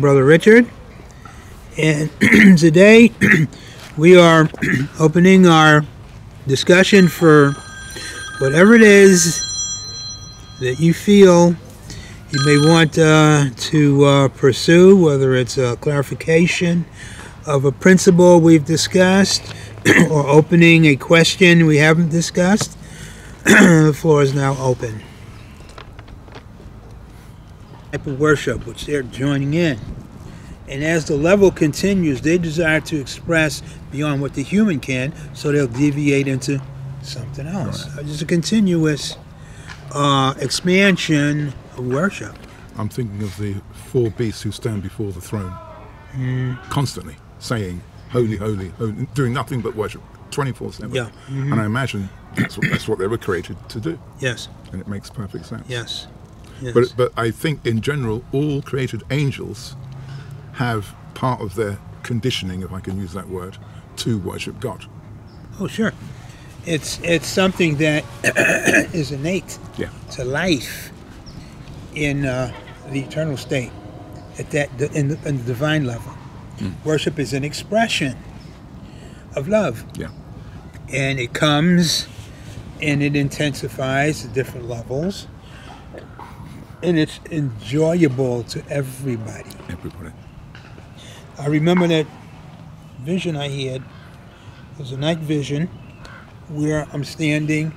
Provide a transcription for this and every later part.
Brother Richard, and today we are opening our discussion for whatever it is that you feel you may want uh, to uh, pursue, whether it's a clarification of a principle we've discussed or opening a question we haven't discussed. the floor is now open. Type of worship which they're joining in. And as the level continues, they desire to express beyond what the human can, so they'll deviate into something else. Right. Just a continuous uh, expansion of worship. I'm thinking of the four beasts who stand before the throne, constantly saying, "Holy, holy, holy," doing nothing but worship, 24/7. Yeah. And I imagine that's what, that's what they were created to do, Yes, and it makes perfect sense. yes, yes. But but I think in general, all created angels have part of their conditioning, if I can use that word, to worship God. oh, sure. It's it's something that is innate Yeah. to life in uh, the eternal state, at that in the, in the divine level. Worship is an expression of love. Yeah. and it comes and it intensifies at different levels and it's enjoyable to everybody Everybody. i remember that vision i had it was a night vision where i'm standing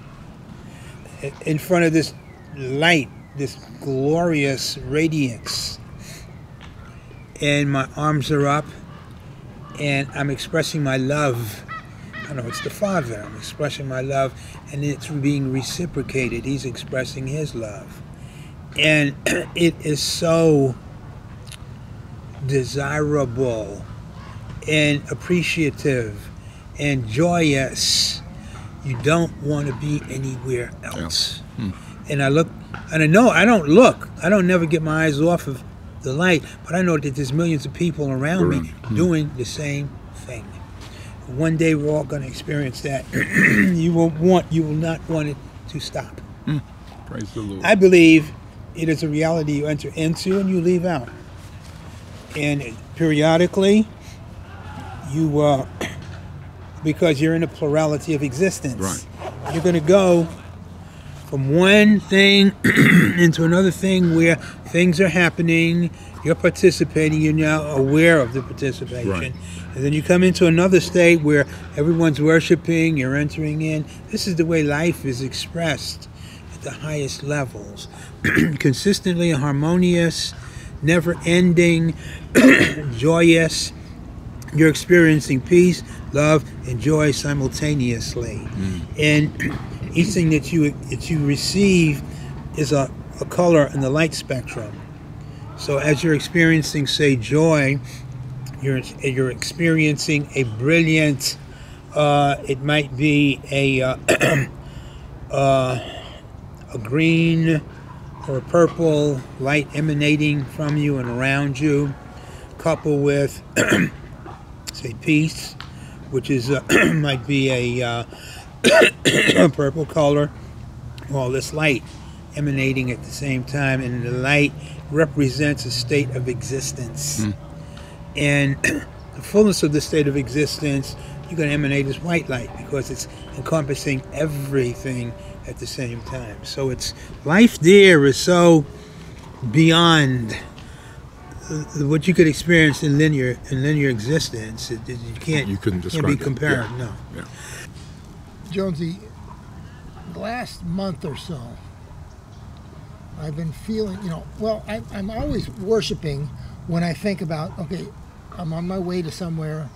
in front of this light this glorious radiance and my arms are up and i'm expressing my love I don't know it's the Father. I'm expressing my love, and it's being reciprocated. He's expressing His love, and it is so desirable, and appreciative, and joyous. You don't want to be anywhere else. Hmm. And I look, and I know I don't look. I don't never get my eyes off of the light, but I know that there's millions of people around me Around. Hmm. doing the same thing one day we're all going to experience that. you will want, you will not want it to stop. Hmm. Praise the Lord. I believe it is a reality you enter into and you leave out. And periodically, you, uh, because you're in a plurality of existence, Right. you're going to go from one thing into another thing where things are happening, you're participating, you're now aware of the participation. Right. And then you come into another state where everyone's worshiping, you're entering in. This is the way life is expressed at the highest levels. Consistently harmonious, never ending, joyous. You're experiencing peace, love, and joy simultaneously. And each thing that you that you receive is a, a color in the light spectrum. So as you're experiencing, say, joy, you're you're experiencing a brilliant. Uh, it might be a uh, uh, a green or purple light emanating from you and around you, coupled with say peace, which is uh, might be a, uh, a purple color. All this light emanating at the same time, and the light represents a state of existence. And the fullness of the state of existence, you're going to emanate as white light because it's encompassing everything at the same time. So it's life there is so beyond uh, what you could experience in linear in linear existence. It, it- you can't You couldn't describe can't be compared. yeah. No. Yeah. Jonesy, the last month or so, I've been feeling, you know, well, I, I'm always worshiping when I think about, okay, I'm on my way to somewhere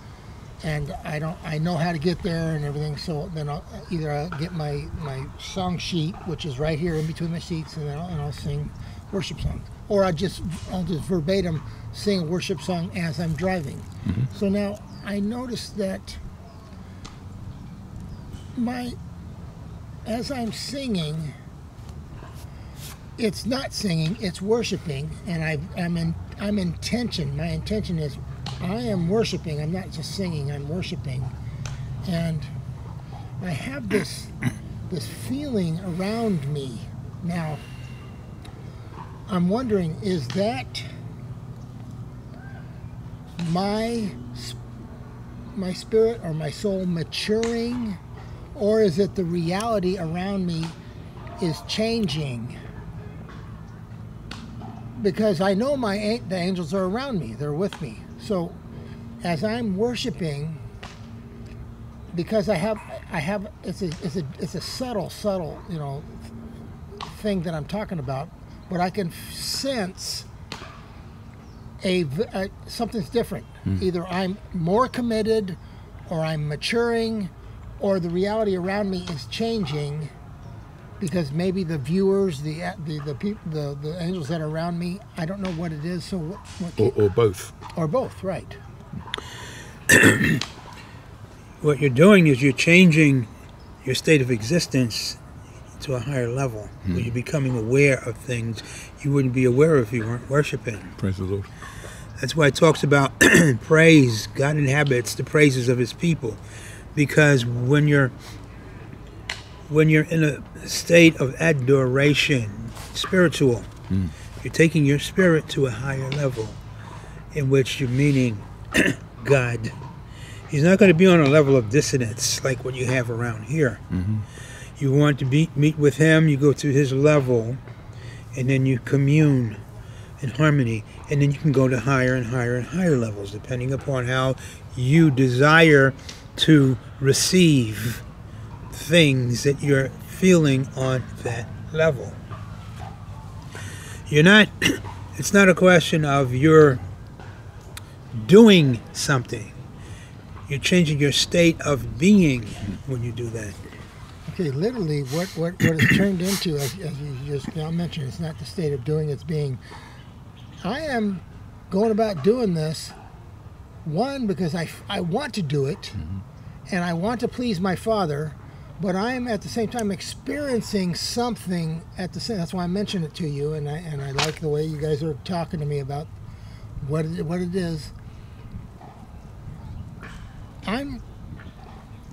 and I don't, I know how to get there and everything. So then I'll either I'll get my, my song sheet, which is right here in between my seats, and, then I'll, and I'll sing worship songs. Or I just, I'll just verbatim sing a worship song as I'm driving. Mm-hmm. So now I noticed that my as I'm singing, it's not singing, it's worshiping, and I, I'm in I'm intention. My intention is I am worshiping. I'm not just singing. I'm worshiping, and I have this this feeling around me now. I'm wondering, is that my my spirit or my soul maturing, or is it the reality around me is changing? Because I know my the angels are around me; they're with me. So, as I'm worshiping, because I have I have it's a it's a it's a subtle subtle you know thing that I'm talking about, but I can sense a, a- something's different. Hmm. Either I'm more committed, or I'm maturing, or the reality around me is changing. Because maybe the viewers, the the the people, the, the angels that are around me, I don't know what it is. So what, what Or, or both. or both, right? What you're doing is you're changing your state of existence to a higher level. Where you're becoming aware of things you wouldn't be aware of if you weren't worshiping. Praise the Lord. That's why it talks about praise. God inhabits the praises of His people, because when you're when you're in a state of adoration, spiritual, hmm. you're taking your spirit to a higher level, in which you're meeting God. He's not going to be on a level of dissonance like what you have around here. Mm-hmm. You want to be, meet with Him, you go to His level, and then you commune in harmony, and then you can go to higher and higher and higher levels, depending upon how you desire to receive things that you're feeling on that level. You're not, it's not a question of you're doing something. You're changing your state of being when you do that. Okay, literally, what what what it's turned into, as, as you just now mentioned, it's not the state of doing; it's being. I am going about doing this. One because I I want to do it, mm-hmm. and I want to please my father, but I'm at the same time experiencing something at the same. That's why I mentioned it to you, and I and I like the way you guys are talking to me about what it, what it is. I'm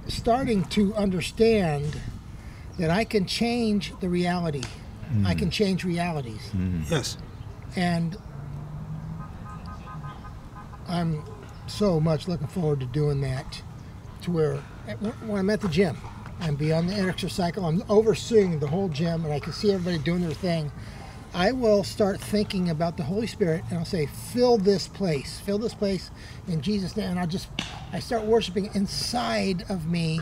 starting to understand that I can change the reality. I mm. can change realities. Mm. Yes. And I'm so much looking forward to doing that to where when I'm at the gym, I'm beyond the exercise cycle, I'm overseeing the whole gym and I can see everybody doing their thing. I will start thinking about the Holy Spirit and I'll say, fill this place, fill this place in Jesus' name. And I'll just, I start worshiping inside of me,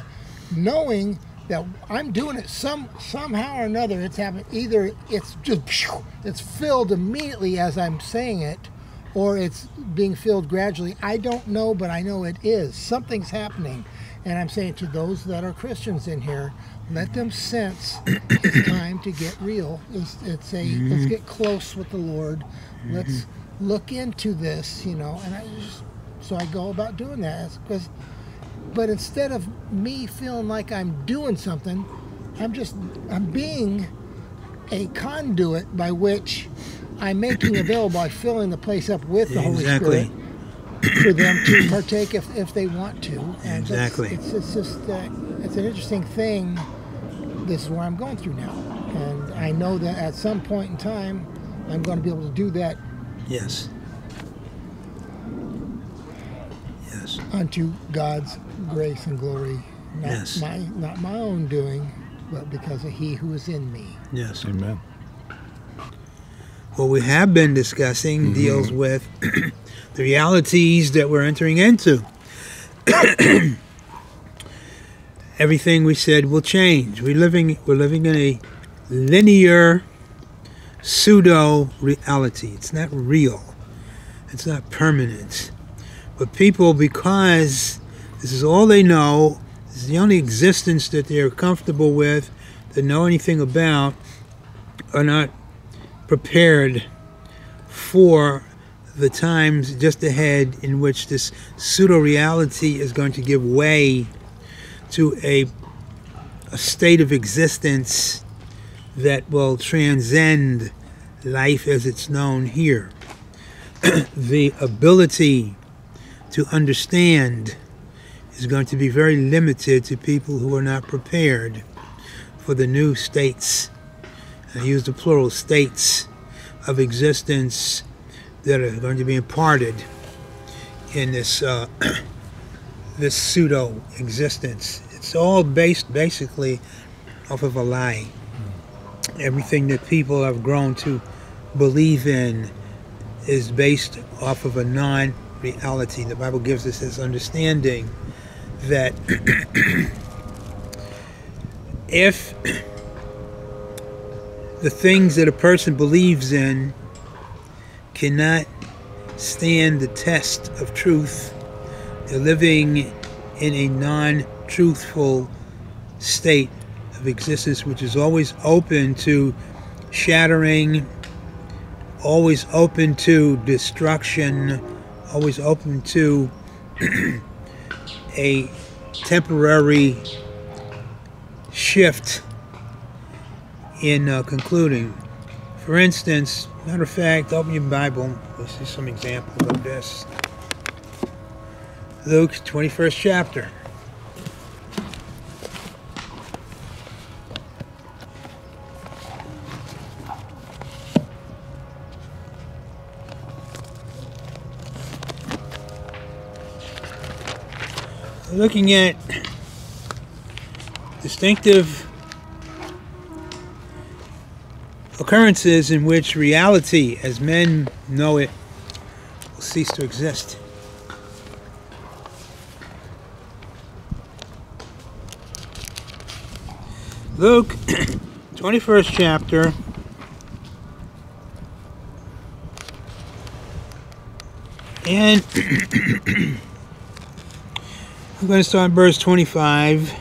knowing that I'm doing it some somehow or another. It's happening. Either it's just, it's filled immediately as I'm saying it, or it's being filled gradually. I don't know, but I know it is. Something's happening. And I'm saying to those that are Christians in here, let them sense it's time to get real. It's, it's a let's mm-hmm. get close with the Lord. Let's mm-hmm. look into this, you know. And I just so I go about doing that because. But instead of me feeling like I'm doing something, I'm just I'm being a conduit by which I'm making available by filling the place up with the Holy Spirit for them to partake if, if they want to. And Exactly. It's, it's just uh, it's an interesting thing. This is where I'm going through now, and I know that at some point in time, I'm going to be able to do that Yes. Yes. unto God's grace and glory, not Yes. my not my own doing, but because of He who is in me. Yes. Amen. What we have been discussing deals with the realities that we're entering into. Everything we said will change. We're living we're living in a linear pseudo reality. It's not real. It's not permanent. But people because this is all they know, this is the only existence that they're comfortable with, that know anything about, are not prepared for the times just ahead in which this pseudo reality is going to give way to a, a state of existence that will transcend life as it's known here. the ability to understand is going to be very limited to people who are not prepared for the new states I use the plural states of existence that are going to be imparted in this uh, this pseudo existence. It's all based basically off of a lie. Everything that people have grown to believe in is based off of a non-reality. The Bible gives us this understanding that if the things that a person believes in cannot stand the test of truth, they're living in a non truthful state of existence, which is always open to shattering, always open to destruction, always open to a temporary shift in uh, concluding. For instance, matter of fact, open your Bible. Let's see some examples of this. Luke, 21st chapter. Looking at distinctive occurrences in which reality, as men know it, will cease to exist. Luke, 21st chapter. And I'm going to start verse 25,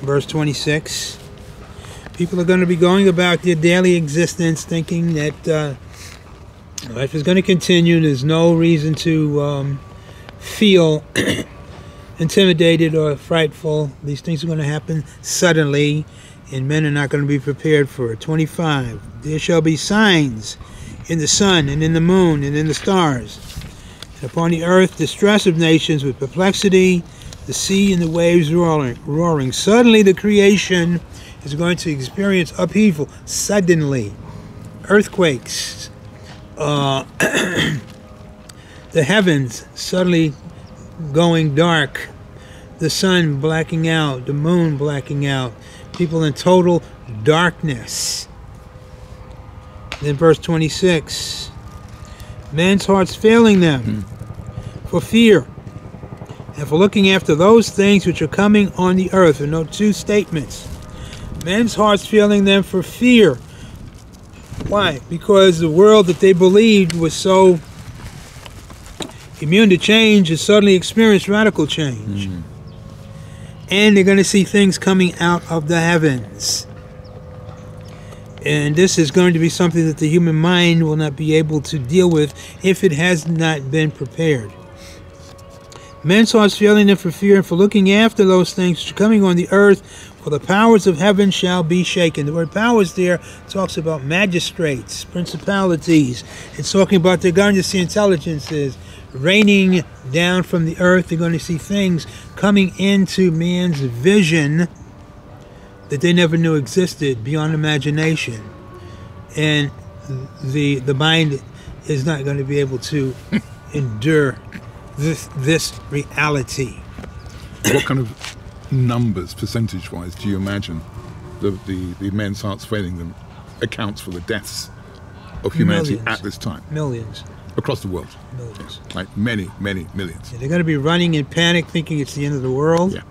verse 26. People are going to be going about their daily existence thinking that uh, life is going to continue. There's no reason to um, feel intimidated or frightful. These things are going to happen suddenly, and men are not going to be prepared for it. 25. There shall be signs in the sun, and in the moon, and in the stars. And upon the earth, distress of nations with perplexity, the sea and the waves roaring. roaring. Suddenly, the creation is going to experience upheaval suddenly, earthquakes, uh, the heavens suddenly going dark, the sun blacking out, the moon blacking out, people in total darkness. Then, verse 26 men's hearts failing them for fear and for looking after those things which are coming on the earth. There are no two statements men's hearts failing them for fear. Why? Because the world that they believed was so immune to change has suddenly experienced radical change. Mm-hmm. And they're going to see things coming out of the heavens. And this is going to be something that the human mind will not be able to deal with if it has not been prepared. Men's hearts failing them for fear and for looking after those things which are coming on the earth for the powers of heaven shall be shaken. The word powers there talks about magistrates, principalities. It's talking about they're going to see intelligences raining down from the earth. They're going to see things coming into man's vision that they never knew existed beyond imagination. And the the mind is not going to be able to endure this this reality. What kind of numbers, percentage wise, do you imagine the, the, the men's hearts failing them accounts for the deaths of humanity Millions. at this time? Millions. Across the world. Millions. Like many, many millions. Yeah, they're going to be running in panic, thinking it's the end of the world. Yeah.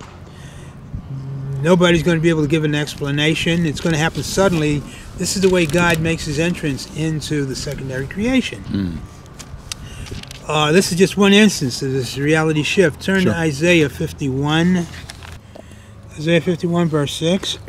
Nobody's going to be able to give an explanation. It's going to happen suddenly. This is the way God makes his entrance into the secondary creation. Mm. Uh, this is just one instance of this reality shift. Turn Sure. to Isaiah 51. Isaiah 51, verse 6.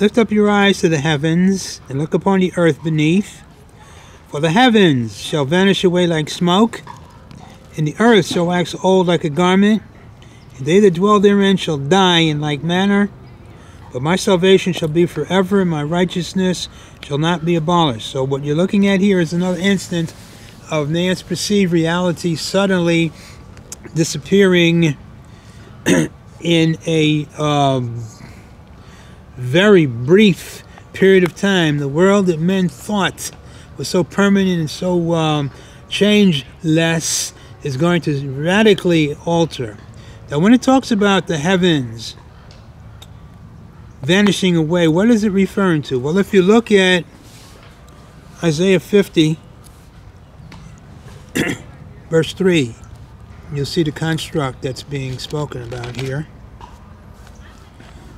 Lift up your eyes to the heavens and look upon the earth beneath. For the heavens shall vanish away like smoke, and the earth shall wax old like a garment, and they that dwell therein shall die in like manner. But my salvation shall be forever, and my righteousness shall not be abolished. So, what you're looking at here is another instance of man's perceived reality suddenly disappearing in a um, very brief period of time. The world that men thought was so permanent and so um, changeless is going to radically alter. Now, when it talks about the heavens vanishing away, what is it referring to? Well, if you look at Isaiah 50, verse 3, you'll see the construct that's being spoken about here.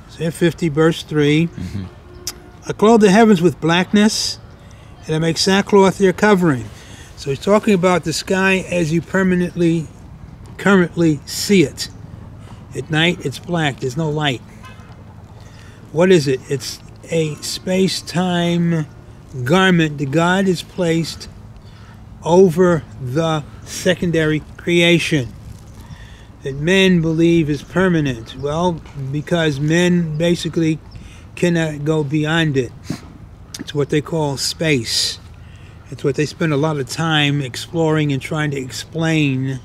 Isaiah 50, verse 3. I clothe the heavens with blackness, and I make sackcloth your covering. So he's talking about the sky as you permanently, currently see it. At night, it's black, there's no light. What is it? It's a space time garment that God has placed over the secondary creation that men believe is permanent. Well, because men basically cannot go beyond it. It's what they call space. It's what they spend a lot of time exploring and trying to explain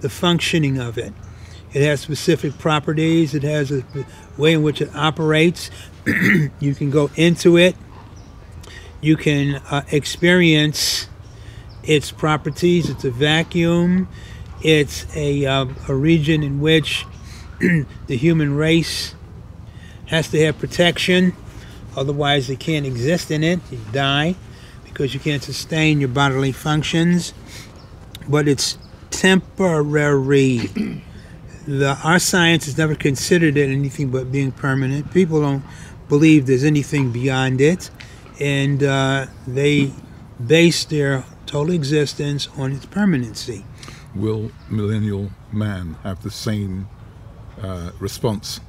the functioning of it. It has specific properties, it has a way in which it operates. you can go into it, you can uh, experience its properties. It's a vacuum, it's a, uh, a region in which the human race has to have protection, otherwise, they can't exist in it. You die because you can't sustain your bodily functions. But it's temporary. the, our science has never considered it anything but being permanent. People don't believe there's anything beyond it, and uh, they base their total existence on its permanency. Will millennial man have the same uh, response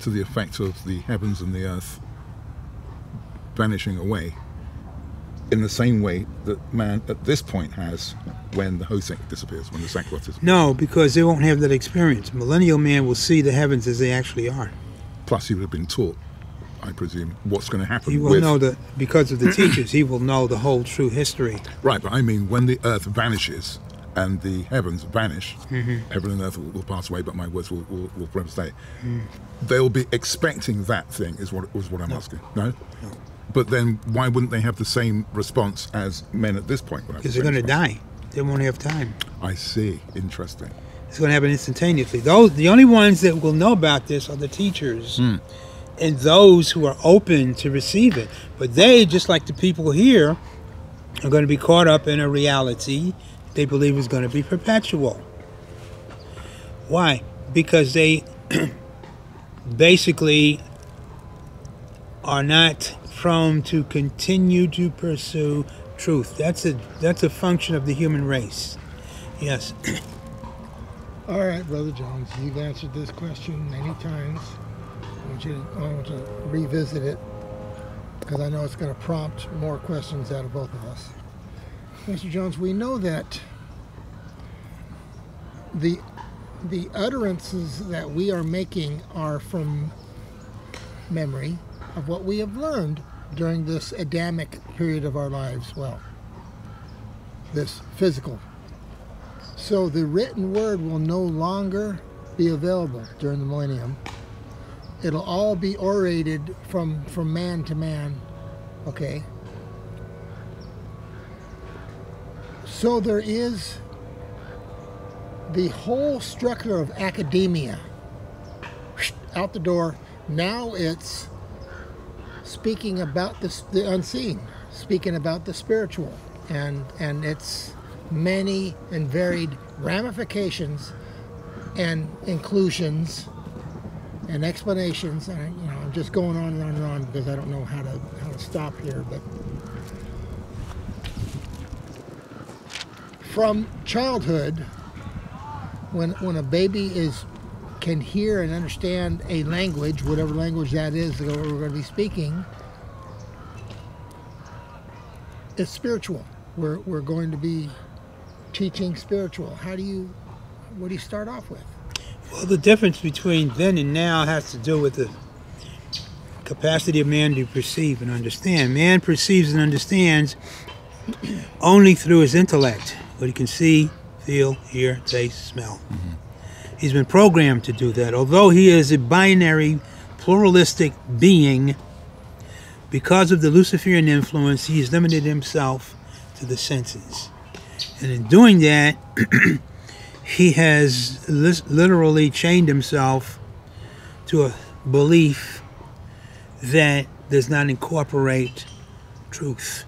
to the effect of the heavens and the earth vanishing away in the same way that man at this point has when the Hosek disappears, when the sackcloth disappears. No, because they won't have that experience. Millennial man will see the heavens as they actually are. Plus, he would have been taught, I presume, what's going to happen. He will with, know that because of the teachers, he will know the whole true history. Right, but I mean, when the earth vanishes and the heavens vanish, Mm-hmm. heaven and earth will, will pass away, but my words will, will, will forever stay. Mm. They'll be expecting that thing, is what was what I'm asking. No? But then why wouldn't they have the same response as men at this point? Because they're going to die. They won't have time. I see. Interesting. It's going to happen instantaneously. Those, the only ones that will know about this are the teachers hmm. and those who are open to receive it. But they, just like the people here, are going to be caught up in a reality they believe is going to be perpetual. Why? Because they basically are not prone to continue to pursue truth. That's a that's a function of the human race. Yes. All right, Brother Jones, you've answered this question many times. I want you to, want to revisit it because I know it's going to prompt more questions out of both of us. Mr. Jones, we know that the the utterances that we are making are from memory of what we have learned during this Adamic period of our lives. Well, this physical so the written word will no longer be available during the millennium. It'll all be orated from from man to man. Okay. So there is the whole structure of academia out the door. Now it's speaking about the unseen, speaking about the spiritual, and and its many and varied ramifications and inclusions and explanations. And you know, I'm just going on and on and on because I don't know how to how to stop here. But from childhood, when when a baby is can hear and understand a language, whatever language that is that we're going to be speaking, it's spiritual. We're, we're going to be teaching spiritual. How do you, what do you start off with? Well, the difference between then and now has to do with the capacity of man to perceive and understand. Man perceives and understands only through his intellect, what he can see, feel, hear, taste, smell. Mm-hmm. He's been programmed to do that. Although he is a binary, pluralistic being, because of the Luciferian influence, he has limited himself to the senses. And in doing that, he has literally chained himself to a belief that does not incorporate truth.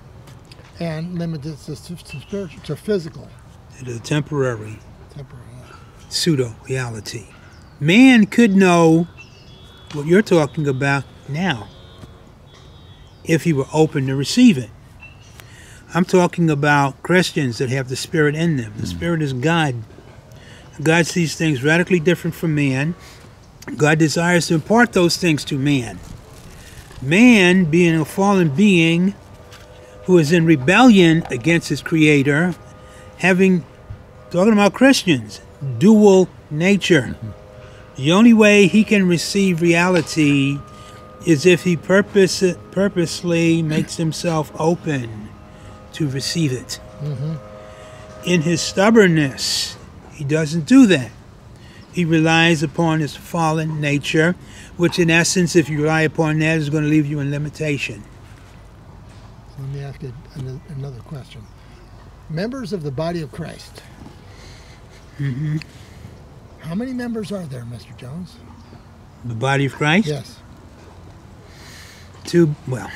And limited to, to, to spiritual, to physical, It is a temporary temporary. Pseudo reality. Man could know what you're talking about now if he were open to receive it. I'm talking about Christians that have the Spirit in them. The hmm. Spirit is God. God sees things radically different from man. God desires to impart those things to man. Man, being a fallen being who is in rebellion against his Creator, having, talking about Christians, dual nature. The only way he can receive reality is if he purpose, purposely makes himself open to receive it. Mm-hmm. In his stubbornness, he doesn't do that. He relies upon his fallen nature, which, in essence, if you rely upon that, is going to leave you in limitation. Let me ask you another question. Members of the body of Christ. Mm-hmm. How many members are there, Mr. Jones? The body of Christ, Yes. two, well,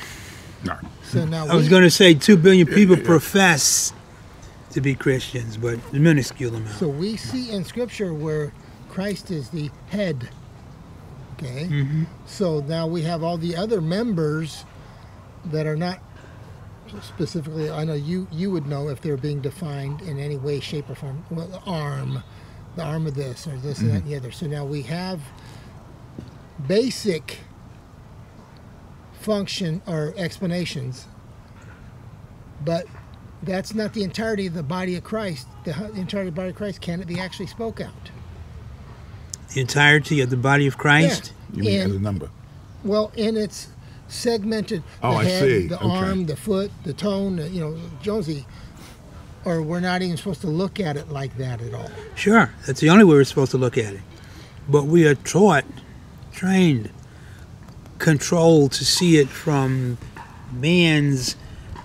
No. So now I was going to say two billion people yeah. profess to be Christians, but a minuscule amount. So we see in Scripture where Christ is the head. Okay. Mhm. So now we have all the other members that are not specifically. I know you you would know if they're being defined in any way, shape, or form. Well, the arm, the arm of this, or this, and that, and mm-hmm. the other. So now we have basic function or explanations, but that's not the entirety of the body of Christ. The, the entirety of the body of Christ can it be actually spoke out? the entirety of the body of Christ. You mean And- as a number? Well, in its segmented, Oh, the I head, see. the Okay. arm, the foot, the tone, the, you know, Jonesy, or we're not even supposed to look at it like that at all. Sure, that's the only way we're supposed to look at it. But we are taught, trained, controlled to see it from man's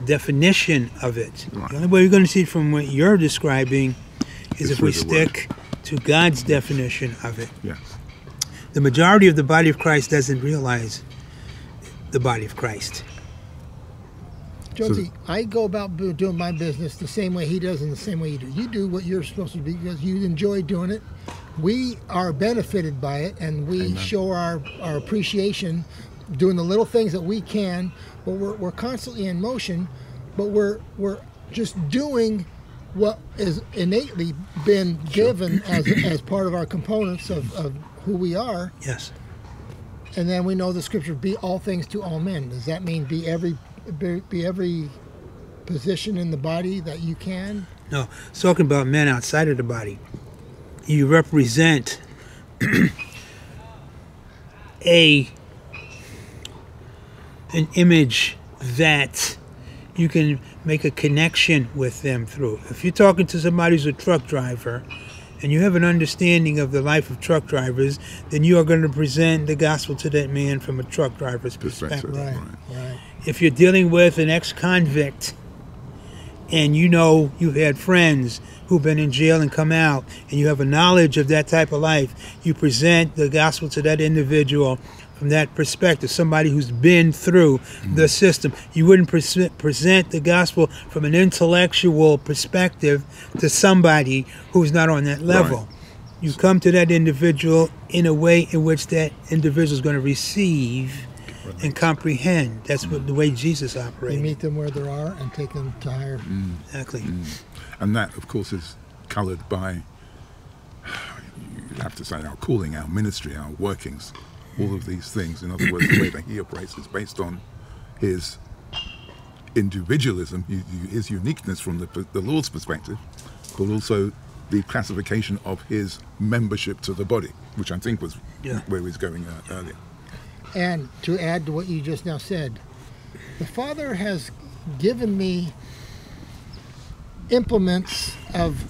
definition of it. Right. The only way we're going to see it from what you're describing is It's if we through the word. stick to God's definition of it. Yes. The majority of the body of Christ doesn't realize the body of Christ. Jonesy, I go about doing my business the same way he does and the same way you do. You do what you're supposed to do because you enjoy doing it. We are benefited by it and we Amen. show our, our appreciation doing the little things that we can, but we're, we're constantly in motion, but we're, we're just doing what is innately been given as, as part of our components of, of who we are. Yes. And then we know the scripture be all things to all men. Does that mean be every be, be every position in the body that you can? No, it's talking about men outside of the body. You represent a an image that you can make a connection with them through. If you're talking to somebody who's a truck driver and you have an understanding of the life of truck drivers, then you are going to present the gospel to that man from a truck driver's Perspective. Right, right. if you're dealing with an ex-convict and you know you've had friends who've been in jail and come out and you have a knowledge of that type of life you present the gospel to that individual from that perspective somebody who's been through the mm-hmm. system. You wouldn't pres- present the gospel from an intellectual perspective to somebody who's not on that level. You come to that individual in a way in which that individual is going to receive and comprehend. That's what mm. the way Jesus You meet them where they are and take them to higher. Mm. exactly. Mm. And that, of course, is coloured by, you have to say, our calling, our ministry, our workings, all of these things. In other words, the way that he operates is based on his individualism, u- u- his uniqueness from the, the Lord's perspective, but also the classification of his membership to the body, which I think was Yeah. where he was going uh, earlier. And to add to what you just now said, the Father has given me implements of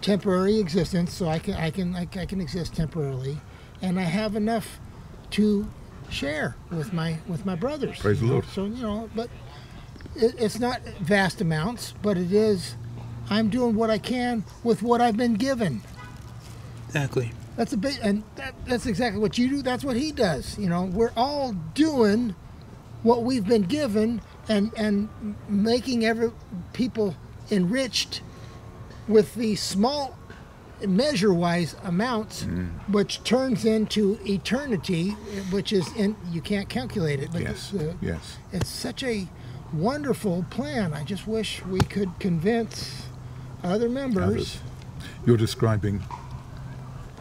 temporary existence, so I can I, can- I can exist temporarily, and I have enough to share with my with my brothers. Praise the. Lord. So you know, but it, it's not vast amounts, but it is. I'm doing what I can with what I've been given. Exactly. That's a big, and that, that's exactly what you do. That's what he does. You know, we're all doing what we've been given, and and making every people enriched with the small measure-wise amounts, which turns into eternity, which is in you can't calculate it. But Yes. it's, uh, Yes. it's such a wonderful plan. I just wish we could convince other members. Others. You're describing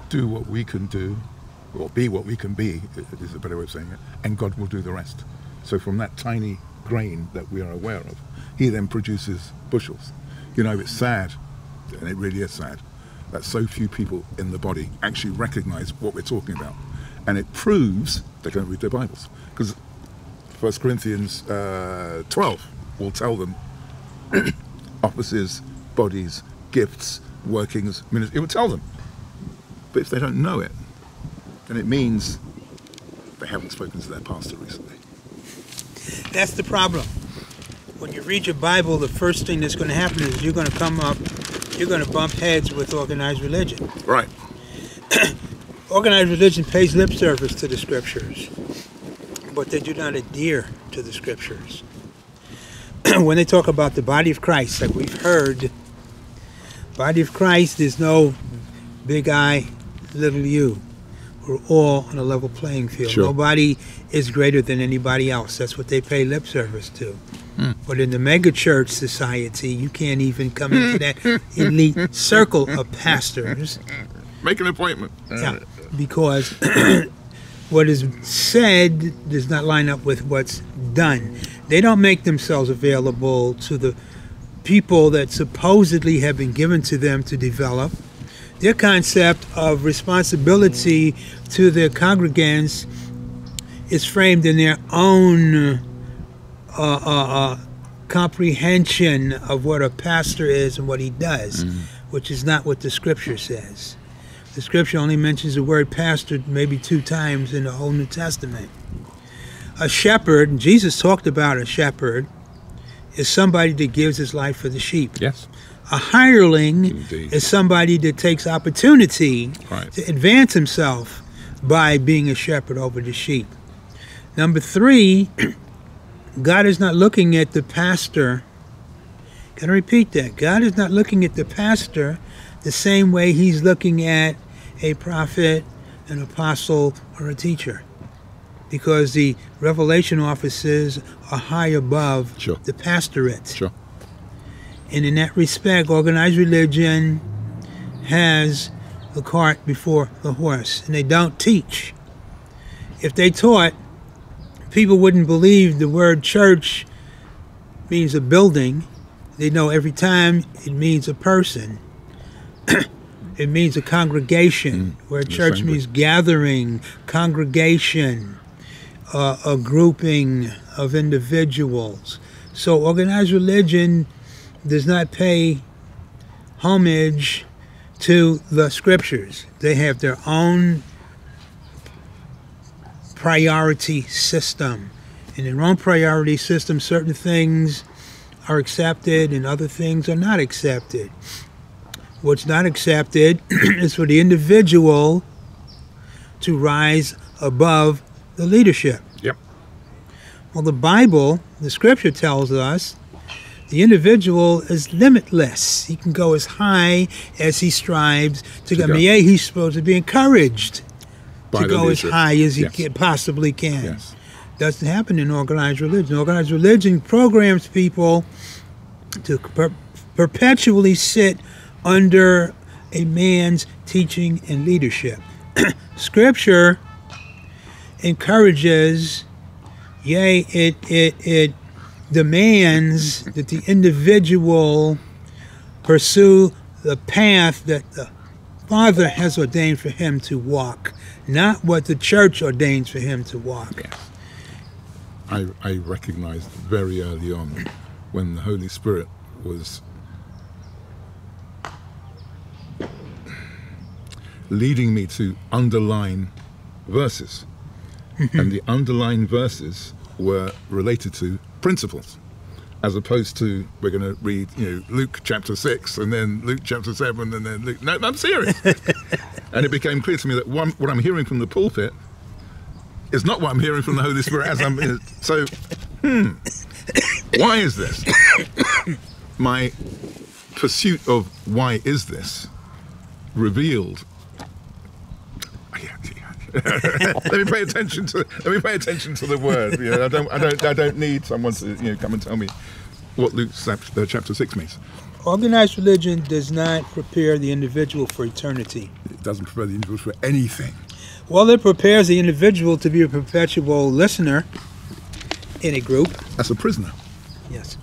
do what we can do, or be what we can be, is a better way of saying it, and God will do the rest. So from that tiny grain that we are aware of, He then produces bushels. You know, it's sad, and it really is sad, that so few people in the body actually recognize what we're talking about. And it proves they don't read their Bibles. Because 1 Corinthians uh, 12 will tell them offices, bodies, gifts, workings, ministry. It will tell them. But if they don't know it, then it means they haven't spoken to their pastor recently. That's the problem. When you read your Bible, the first thing that's going to happen is you're going to come up, you're going to bump heads with organized religion. Right. Organized religion pays lip service to the scriptures, but they do not adhere to the scriptures. when they talk about the body of Christ, like we've heard, body of Christ is no big I, little you. We're all on a level playing field. Sure. Nobody is greater than anybody else. That's what they pay lip service to. But in the mega church society, you can't even come into that elite circle of pastors Make an appointment. yeah, because what is said does not line up with what's done. They don't make themselves available to the people that supposedly have been given to them to develop. Their concept of responsibility to their congregants is framed in their own uh, uh, uh, comprehension of what a pastor is and what he does, which is not what the scripture says. The scripture only mentions the word pastor maybe two times in the whole New Testament. A shepherd, and Jesus talked about a shepherd, is somebody that gives his life for the sheep. Yes. A hireling Indeed. is somebody that takes opportunity Right. to advance himself by being a shepherd over the sheep. Number three, God is not looking at the pastor. Gotta repeat that. God is not looking at the pastor the same way he's looking at a prophet, an apostle, or a teacher. Because the revelation offices are high above Sure. the pastorate. Sure. And in that respect, organized religion has the cart before the horse, and they don't teach. If they taught, people wouldn't believe the word church means a building. They know every time it means a person. it means a congregation, where church means gathering, congregation, uh, a grouping of individuals. So organized religion does not pay homage to the scriptures. They have their own priority system. In their own priority system, certain things are accepted and other things are not accepted. What's not accepted is for the individual to rise above the leadership. Yep. Well, the Bible, the scripture tells us the individual is limitless. He can go as high as he strives to, go. I go. mean, yeah, he's supposed to be encouraged to go as high as he Yes. can, possibly can. Yes. Doesn't happen in organized religion. Organized religion programs people to per- perpetually sit under a man's teaching and leadership. Scripture encourages, yea, it, it, it demands that the individual pursue the path that the Father has ordained for him to walk, not what the church ordains for him to walk. Yes. I, I recognized very early on when the Holy Spirit was leading me to underline verses. Mm-hmm. and the underlying verses were related to principles. As opposed to we're going to read, you know, Luke chapter six and then Luke chapter seven and then Luke. No, I'm serious. and it became clear to me that one, what I'm hearing from the pulpit is not what I'm hearing from the Holy Spirit as I'm. So, hmm, why is this? My pursuit of why is this revealed. let me pay attention to let me pay attention to the word. You know, I don't I don't I don't need someone to you know come and tell me what Luke chapter, uh, chapter six means. Organized religion does not prepare the individual for eternity. It doesn't prepare the individual for anything. Well, it prepares the individual to be a perpetual listener in a group. As a prisoner. Yes.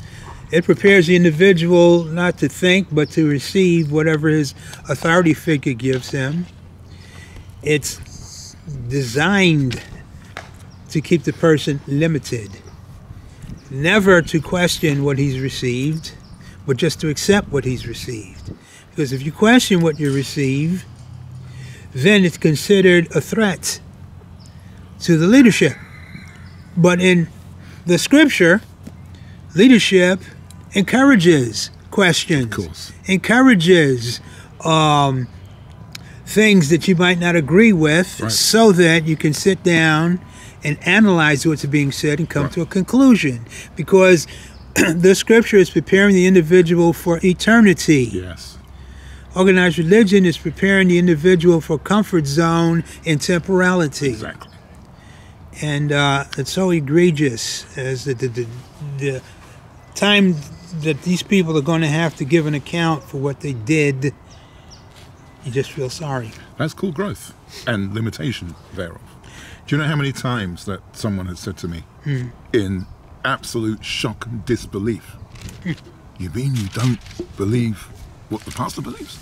It prepares the individual not to think, but to receive whatever his authority figure gives him. It's designed to keep the person limited, never to question what he's received, but just to accept what he's received. Because if you question what you receive, then it's considered a threat to the leadership. But in the scripture, leadership encourages questions, encourages um, things that you might not agree with, right. so that you can sit down and analyze what's being said and come right. to a conclusion. Because the scripture is preparing the individual for eternity. Yes. Organized religion is preparing the individual for comfort zone and temporality. Exactly. And uh, it's so egregious as the, the, the, the time that these people are going to have to give an account for what they did. You just feel sorry. That's called growth and limitation thereof. Do you know how many times that someone has said to me hmm. in absolute shock and disbelief, You mean you don't believe what the pastor believes.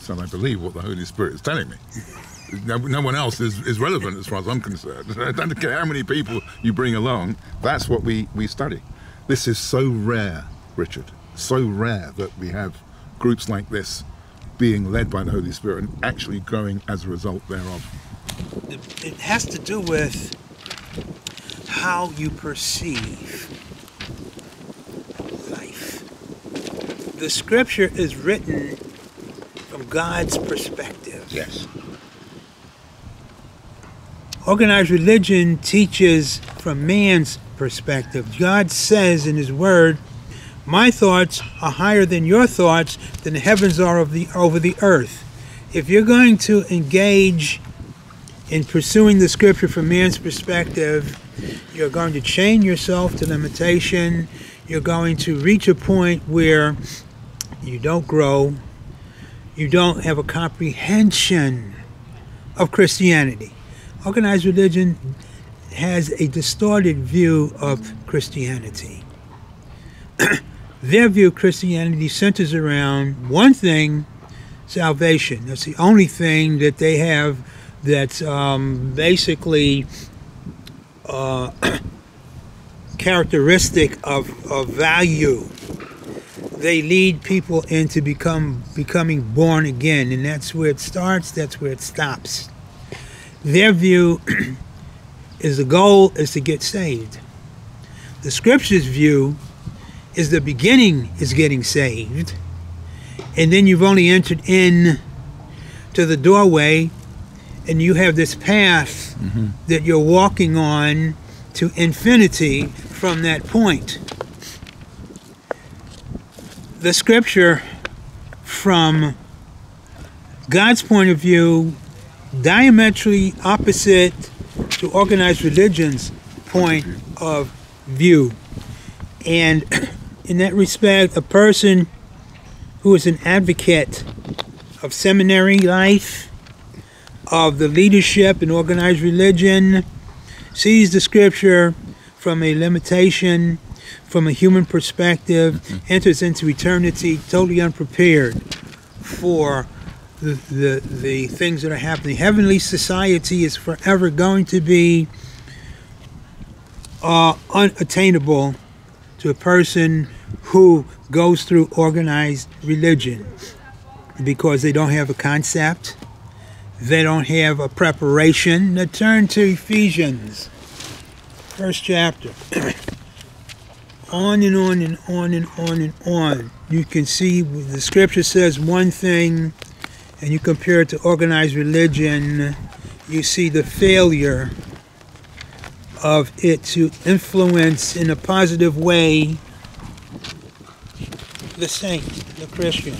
So I believe what the Holy Spirit is telling me. No, no, one else is, is relevant as far as I'm concerned. I don't care how many people you bring along, that's what we, we study. This is so rare, Richard, so rare that we have groups like this being led by the Holy Spirit and actually growing as a result thereof. It has to do with how you perceive life. the scripture is written from God's perspective. Yes. Organized religion teaches from man's perspective. God says in His Word, My thoughts are higher than your thoughts, than the heavens are of the, over the earth. If you're going to engage in pursuing the scripture from man's perspective, you're going to chain yourself to limitation. You're going to reach a point where you don't grow, you don't have a comprehension of Christianity. Organized religion has a distorted view of Christianity. Their view of Christianity centers around one thing salvation. That's the only thing that they have that's um, basically uh, characteristic of, of value they lead people into become becoming born again, and that's where it starts. That's where it stops. Their view is the goal is to get saved. The Scripture's view is the beginning is getting saved, and then you've only entered in to the doorway, and you have this path mm-hmm. that you're walking on to infinity from that point the scripture from God's point of view diametrically opposite to organized religion's point of view. And in that respect, a person who is an advocate of seminary life, of the leadership in organized religion, sees the scripture from a limitation from a human perspective, mm-hmm. enters into eternity totally unprepared for the, the, the things that are happening. Heavenly society is forever going to be uh, unattainable to a person who goes through organized religion. because they don't have a concept. They don't have a preparation. Now turn to Ephesians, first chapter. on and on and on and on and on. You can see the scripture says one thing, and you compare it to organized religion, you see the failure of it to influence in a positive way the saint, the Christian.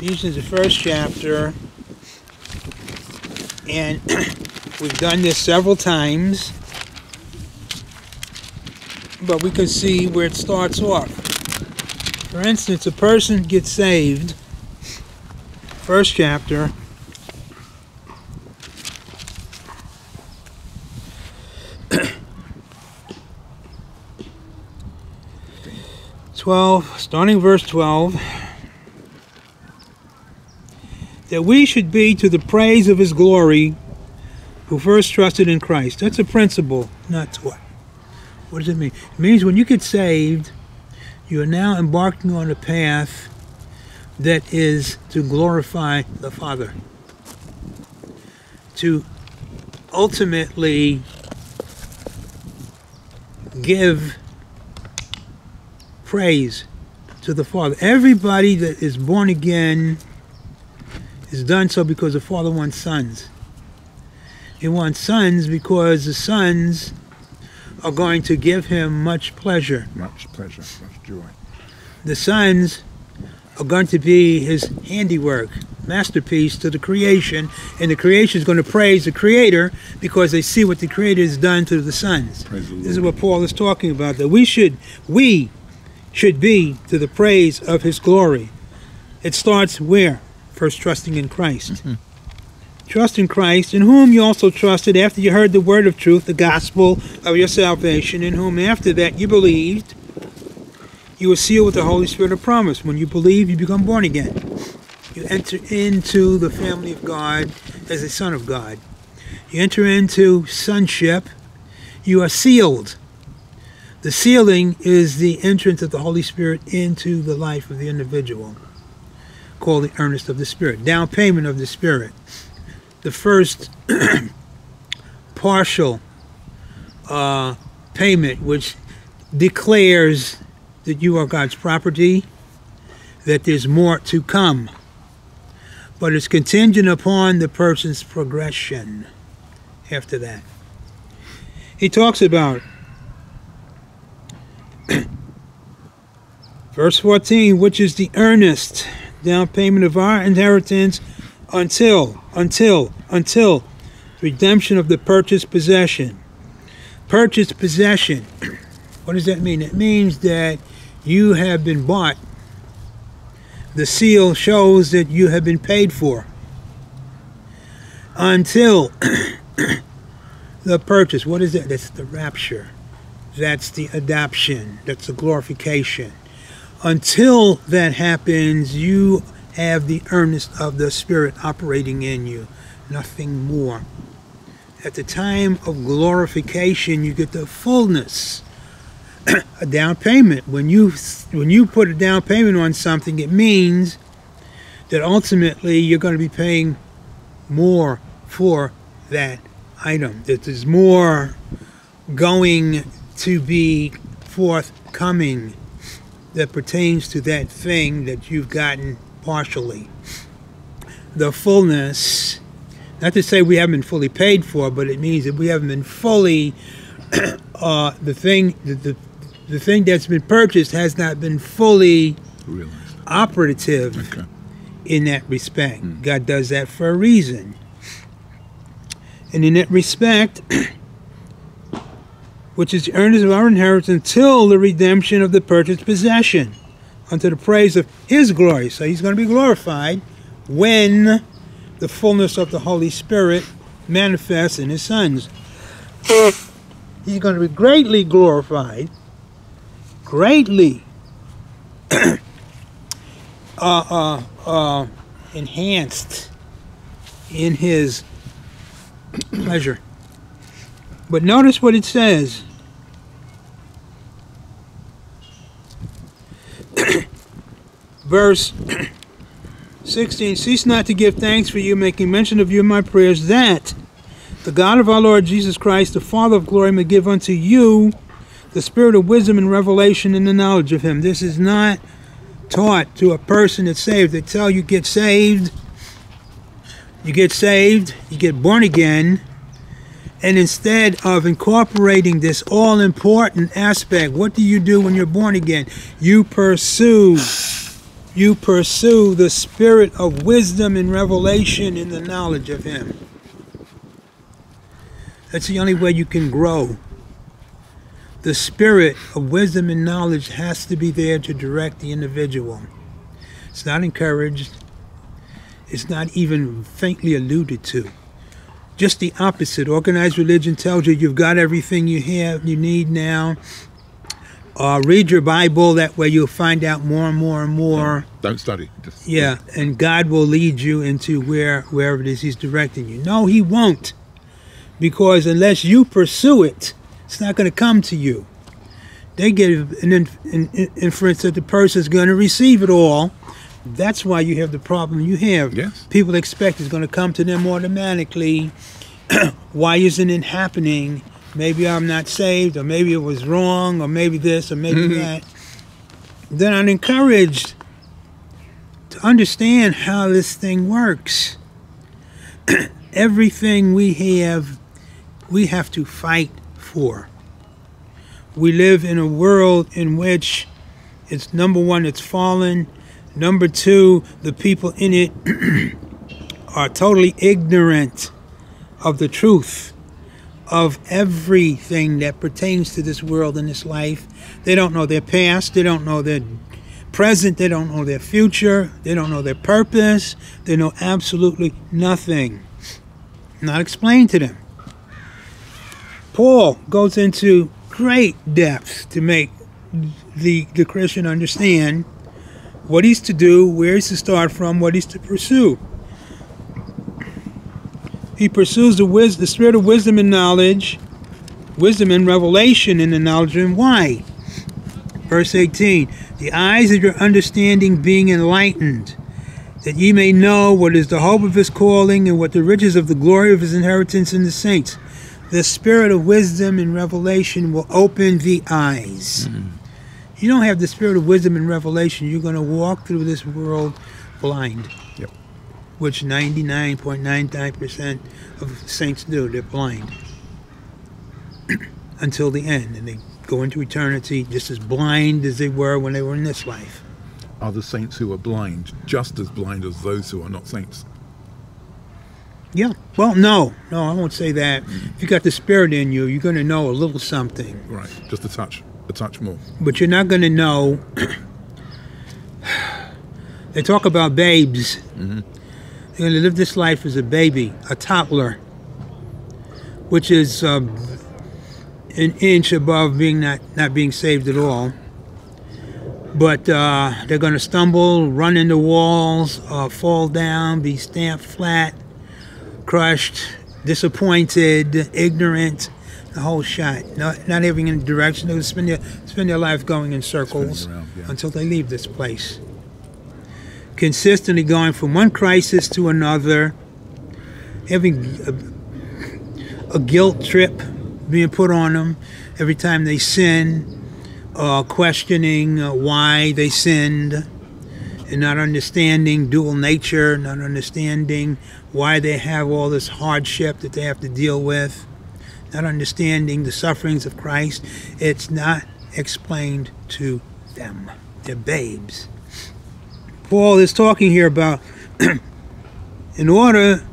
Ephesians, the first chapter, and we've done this several times, but we can see where it starts off. For instance, a person gets saved, first chapter, Twelve, starting verse twelve that we should be to the praise of his glory who first trusted in Christ. That's a principle, not what. What does it mean? It means when you get saved, you are now embarking on a path that is to glorify the Father. To ultimately give praise to the Father. Everybody that is born again is done so because the Father wants sons. He wants sons because the sons are going to give him much pleasure. Much pleasure, much joy. The sons are going to be his handiwork, masterpiece to the creation, and the creation is going to praise the Creator because they see what the Creator has done to the sons. Praise the This is what Paul is talking about. That we should, we should be to the praise of His glory. It starts where? First, trusting in Christ. Mm-hmm. Trust in Christ, in whom you also trusted after you heard the word of truth, the gospel of your salvation, in whom after that you believed, you were sealed with the Holy Spirit of promise. When you believe, you become born again. You enter into the family of God as a son of God. You enter into sonship. You are sealed. The sealing is the entrance of the Holy Spirit into the life of the individual, called the earnest of the Spirit, down payment of the Spirit. The first partial uh, payment, which declares that you are God's property, that there's more to come, but it's contingent upon the person's progression after that. He talks about verse 14, which is the earnest down payment of our inheritance until, until, until redemption of the purchased possession. Purchased possession. What does that mean? It means that you have been bought. The seal shows that you have been paid for. Until the purchase. What is that? That's the rapture. That's the adoption. That's the glorification. Until that happens, you have the earnest of the Spirit operating in you. Nothing more. At the time of glorification, you get the fullness a down payment. When you when you put a down payment on something, it means that ultimately you're going to be paying more for that item. That there's more going to be forthcoming that pertains to that thing that you've gotten partially. The fullness, not to say we haven't been fully paid for, but it means that we haven't been fully uh, the thing the, the the thing that's been purchased has not been fully Realized. operative Okay. in that respect. God does that for a reason. And in that respect, which is the earnest of our inheritance until the redemption of the purchased possession, unto the praise of his glory. So he's going to be glorified when the fullness of the Holy Spirit manifests in his sons. He's going to be greatly glorified, greatly uh, uh, uh, enhanced in his pleasure. But notice what it says. Verse 16 Cease not to give thanks for you, making mention of you in my prayers, that the God of our Lord Jesus Christ, the Father of glory, may give unto you the spirit of wisdom and revelation in the knowledge of him. This is not taught to a person that's saved. They tell you get saved, you get saved, you get born again, and instead of incorporating this all important aspect, what do you do when you're born again? You pursue. You pursue the spirit of wisdom and revelation in the knowledge of Him. That's the only way you can grow. The spirit of wisdom and knowledge has to be there to direct the individual. It's not encouraged, it's not even faintly alluded to. Just the opposite. Organized religion tells you you've got everything you have, you need now. Uh, read your Bible. That way you'll find out more and more and more. Don't study. Just, Yeah, and God will lead you into where wherever it is He's directing you. No, He won't, because unless you pursue it, it's not going to come to you. They give an, inf- an inference that the person is going to receive it all. That's why you have the problem you have. Yes. People expect it's going to come to them automatically. why isn't it happening? Maybe I'm not saved, or maybe it was wrong, or maybe this, or maybe mm-hmm. that. Then I'm encouraged to understand how this thing works. Everything we have, we have to fight for. We live in a world in which it's number one, it's fallen. Number two, the people in it are totally ignorant of the truth of everything that pertains to this world and this life. They don't know their past, they don't know their present, they don't know their future, they don't know their purpose, they know absolutely nothing. Not explained to them. Paul goes into great depth to make the, the Christian understand what he's to do, where he's to start from, what he's to pursue. He pursues the wis- the spirit of wisdom and knowledge, wisdom and revelation in the knowledge and why. Verse 18 The eyes of your understanding being enlightened, that ye may know what is the hope of his calling and what the riches of the glory of his inheritance in the saints. The spirit of wisdom and revelation will open the eyes. Mm-hmm. You don't have the spirit of wisdom and revelation, you're going to walk through this world blind Yep. which 99.99% of saints do. They're blind until the end, and they go into eternity just as blind as they were when they were in this life. Are the saints who are blind just as blind as those who are not saints? Yeah. Well, no, no, I won't say that. If you got the spirit in you, you're going to know a little something, Right. Just a touch. A touch more. but you're not going to know. they talk about babes. They're going to live this life as a baby, a toddler, which is um, an inch above being not, not being saved at all. But uh, they're going to stumble, run into walls, uh, fall down, be stamped flat, crushed, disappointed, ignorant, the whole shot. Not, not having any direction. They'll spend their, spend their life going in circles around, yeah. until they leave this place. Consistently going from one crisis to another, having a, a guilt trip being put on them every time they sin, uh, questioning uh, why they sinned, and not understanding dual nature, not understanding why they have all this hardship that they have to deal with, not understanding the sufferings of Christ. It's not explained to them. They're babes. Paul is talking here about in order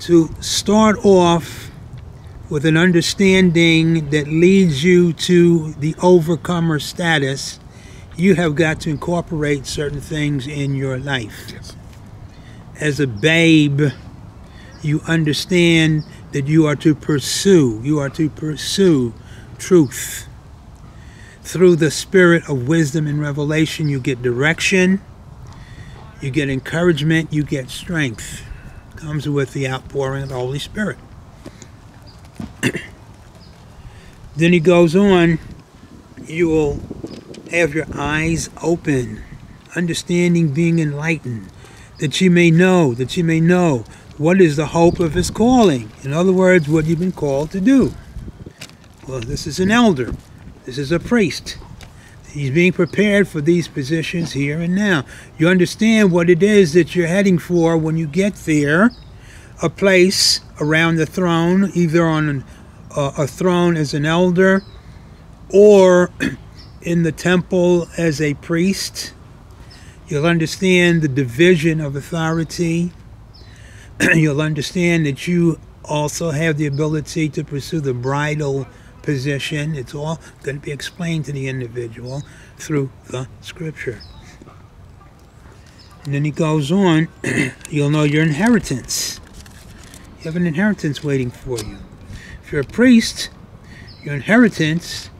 to start off with an understanding that leads you to the overcomer status, you have got to incorporate certain things in your life. Yes. As a babe, you understand that you are to pursue, you are to pursue truth. Through the spirit of wisdom and revelation, you get direction, you get encouragement, you get strength. Comes with the outpouring of the Holy Spirit. then he goes on, you will have your eyes open, understanding being enlightened, that you may know, that you may know what is the hope of his calling. In other words, what you've been called to do. Well, this is an elder. This is a priest. He's being prepared for these positions here and now. You understand what it is that you're heading for when you get there a place around the throne, either on a throne as an elder or in the temple as a priest. You'll understand the division of authority. You'll understand that you also have the ability to pursue the bridal position. It's all going to be explained to the individual through the scripture. And then he goes on, you'll know your inheritance. You have an inheritance waiting for you. If you're a priest, your inheritance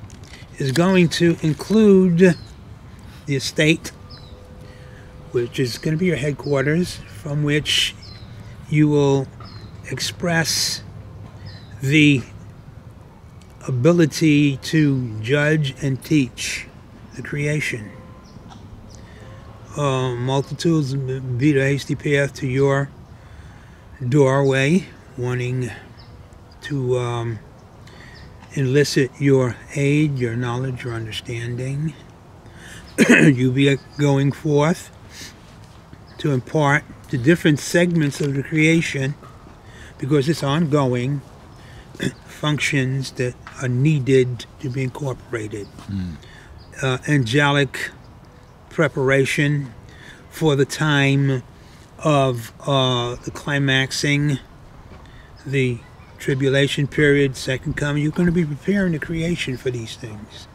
is going to include the estate, which is going to be your headquarters, from which you will express the ability to judge and teach the creation. Uh, multitudes beat path to your doorway, wanting to um, elicit your aid, your knowledge, your understanding. you be going forth to impart to different segments of the creation because it's ongoing functions that are needed to be incorporated. Mm. Uh, angelic preparation for the time of uh, the climaxing, the tribulation period, second coming. You're going to be preparing the creation for these things,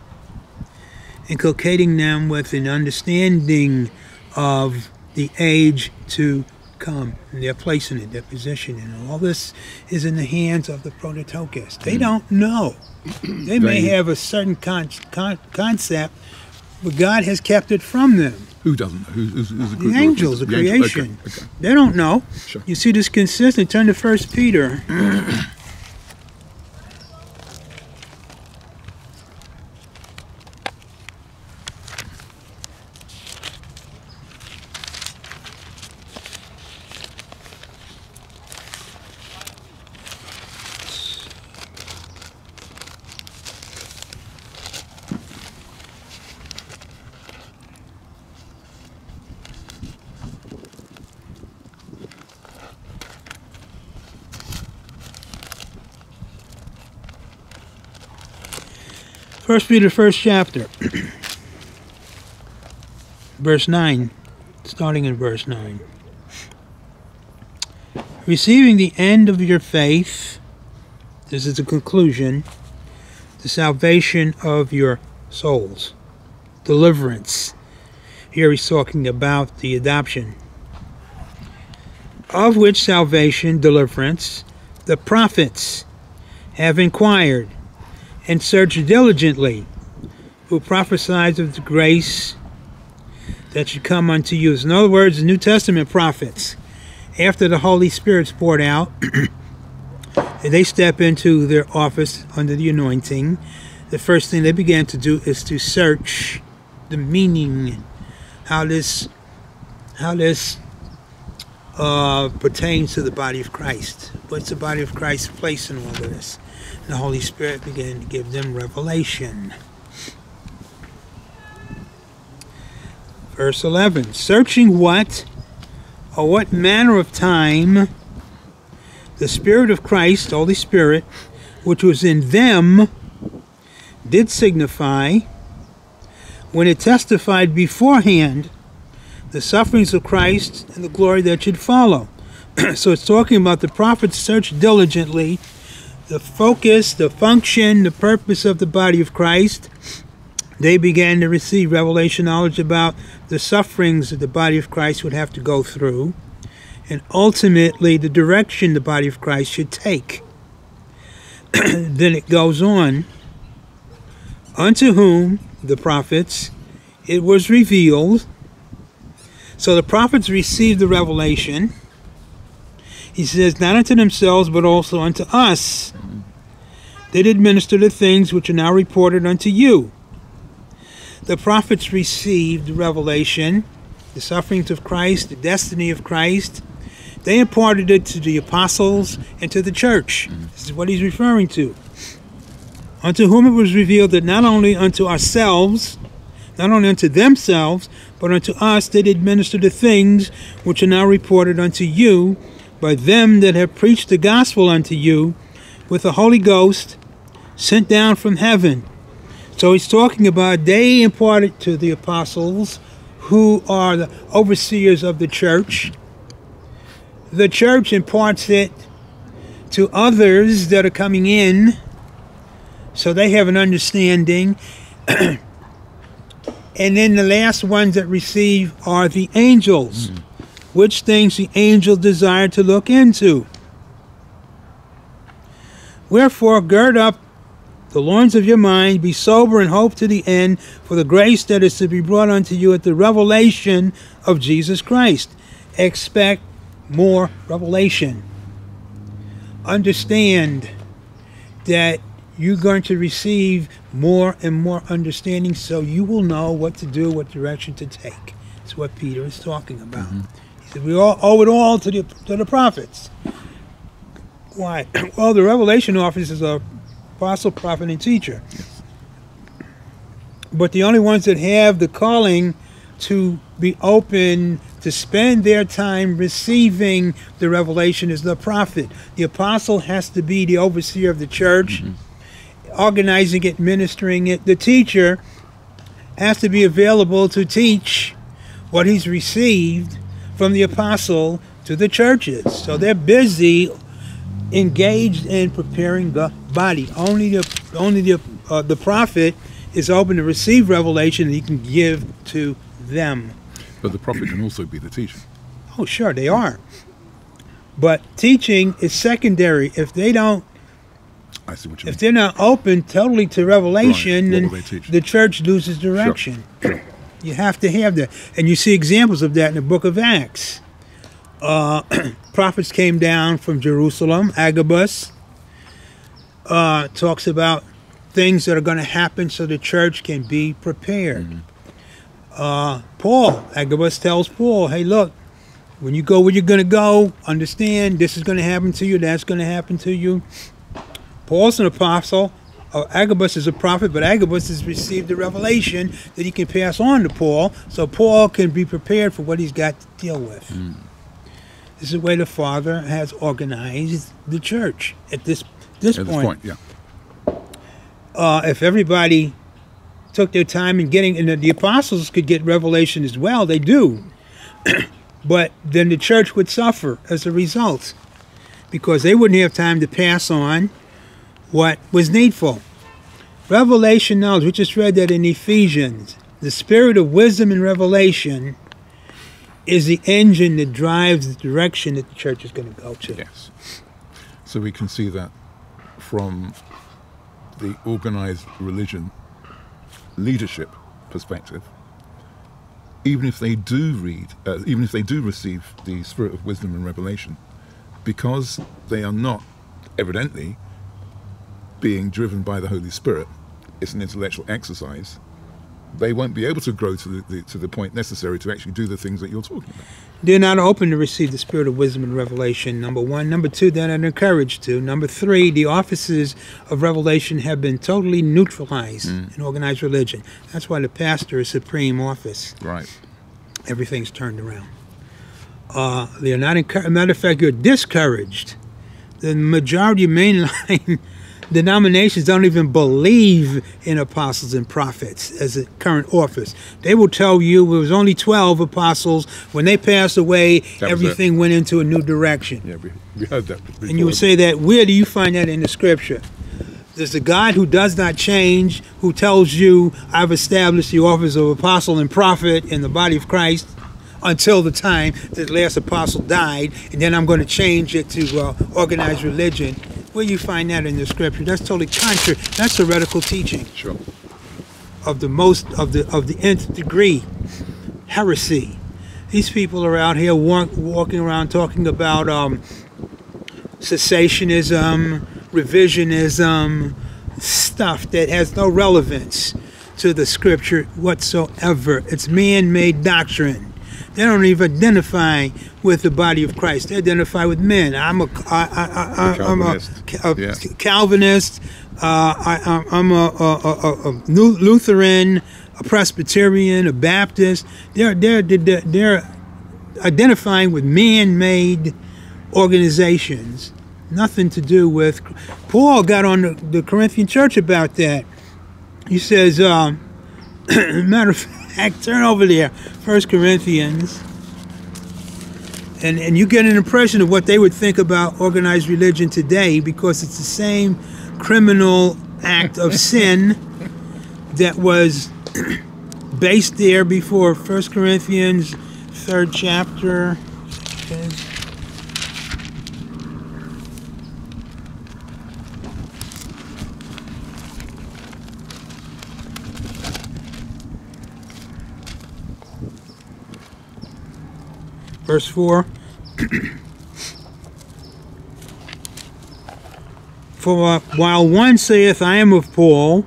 inculcating them with an understanding of the age to come and their place in it, their position in it. All this is in the hands of the prototokos. They mm. don't know. They may have a certain con- con- concept, but God has kept it from them. Who doesn't know? Who's, who's the, the angels, the, the creation. Angel? Okay, okay. They don't know. Sure. You see this consistent. Turn to First Peter. First Peter, first chapter, verse 9, starting in verse 9. Receiving the end of your faith, this is the conclusion, the salvation of your souls, deliverance. Here he's talking about the adoption, of which salvation, deliverance, the prophets have inquired and search diligently, who prophesied of the grace that should come unto you. In other words, the New Testament prophets, after the Holy Spirit's poured out, and they step into their office under the anointing. The first thing they began to do is to search the meaning, how this, how this uh, pertains to the body of Christ. What's the body of Christ's place in all of this? The Holy Spirit began to give them revelation. Verse 11 Searching what or what manner of time the Spirit of Christ, Holy Spirit, which was in them, did signify when it testified beforehand the sufferings of Christ and the glory that should follow. so it's talking about the prophets searched diligently the focus, the function, the purpose of the body of Christ, they began to receive revelation knowledge about the sufferings that the body of Christ would have to go through, and ultimately the direction the body of Christ should take. then it goes on, unto whom, the prophets, it was revealed. So the prophets received the revelation he says, Not unto themselves, but also unto us. They did minister the things which are now reported unto you. The prophets received revelation the sufferings of Christ, the destiny of Christ. They imparted it to the apostles and to the church. This is what he's referring to. Unto whom it was revealed that not only unto ourselves, not only unto themselves, but unto us they did administer the things which are now reported unto you by them that have preached the gospel unto you with the Holy Ghost sent down from heaven. So he's talking about they imparted to the apostles who are the overseers of the church. The church imparts it to others that are coming in so they have an understanding. and then the last ones that receive are the angels, mm. Which things the angel desired to look into. Wherefore, gird up the loins of your mind, be sober and hope to the end for the grace that is to be brought unto you at the revelation of Jesus Christ. Expect more revelation. Understand that you're going to receive more and more understanding so you will know what to do, what direction to take. That's what Peter is talking about. He said, We all owe it all to the, to the prophets. Why? Well, the revelation office is a apostle, prophet, and teacher. But the only ones that have the calling to be open to spend their time receiving the revelation is the prophet. The apostle has to be the overseer of the church, mm-hmm. organizing it, ministering it. The teacher has to be available to teach what he's received from the apostle to the churches. So they're busy engaged in preparing the body. Only the only the uh, the prophet is open to receive revelation that he can give to them. But the prophet can also be the teacher. Oh, sure, they are. But teaching is secondary. If they don't, I see what you if mean. they're not open totally to revelation, Right, then what will they teach? the church loses direction. Sure. You have to have that, and you see examples of that in the Book of Acts. Uh, prophets came down from Jerusalem. Agabus uh, talks about things that are going to happen so the church can be prepared. Mm-hmm. Uh, Paul, Agabus tells Paul, "Hey, look, when you go where you're going to go, understand this is going to happen to you. That's going to happen to you." Paul's an apostle. Uh, Agabus is a prophet, but Agabus has received the revelation that he can pass on to Paul, so Paul can be prepared for what he's got to deal with. This is the way the Father has organized the church at this this At this point. point, yeah. Uh, if everybody took their time in getting, and the apostles could get revelation as well, they do, but then the church would suffer as a result because they wouldn't have time to pass on what was needful. Revelation knowledge, we just read that in Ephesians. The spirit of wisdom and revelation is the engine that drives the direction that the church is going to go to. Yes. So we can see that from the organized religion leadership perspective, even if they do read, uh, even if they do receive the spirit of wisdom and revelation, because they are not evidently being driven by the Holy Spirit, it's an intellectual exercise. They won't be able to grow to the, the to the point necessary to actually do the things that you're talking about. They're not open to receive the spirit of wisdom and revelation, number one. Number two, they're not encouraged to. Number three, the offices of revelation have been totally neutralized in organized religion. That's why the pastor is supreme office. Right. Everything's turned around. Uh, they're not encouraged. Matter of fact, you're discouraged. The majority mainline denominations don't even believe in apostles and prophets as a current office. They will tell you it was only 12 apostles. When they passed away, That everything went into a new direction. Yeah, we, we heard that. Before. And you would say that, where do you find that in the scripture? There's a God who does not change, who tells you, I've established the office of apostle and prophet in the body of Christ until the time that the last apostle died, and then I'm going to change it to uh, organized religion. Where you find that in the scripture? That's totally contrary. That's heretical teaching Sure. of the most of the of the nth degree heresy. These people are out here walk, walking around talking about um, cessationism, revisionism, stuff that has no relevance to the scripture whatsoever. It's man-made doctrine. They don't even identify with the body of Christ. They identify with men. I'm a, I, I, I, I'm a, Calvinist. a Yeah. Calvinist. Uh, I, I'm a, a, a, a Lutheran, a Presbyterian, a Baptist. They're they're they're, they're identifying with man-made organizations. Nothing to do with. Paul got on the, the Corinthian church about that. He says, um, matter of fact, turn over there, First Corinthians, and and you get an impression of what they would think about organized religion today because it's the same criminal act of sin that was based there before First Corinthians, third chapter. says- Verse 4 For while one saith, I am of Paul,